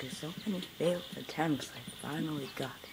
After so many failed attempts, I finally got it.